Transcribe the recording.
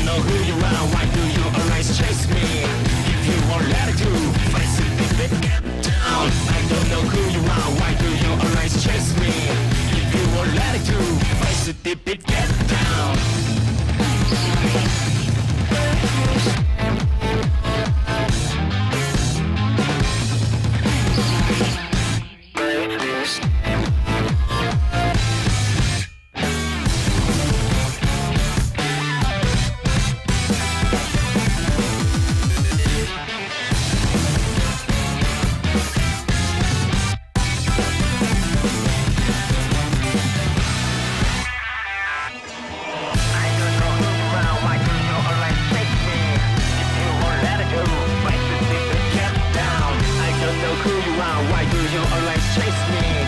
don't know who you are, why do you always chase me? If you won't face it go, it, down. I don't know who chase me.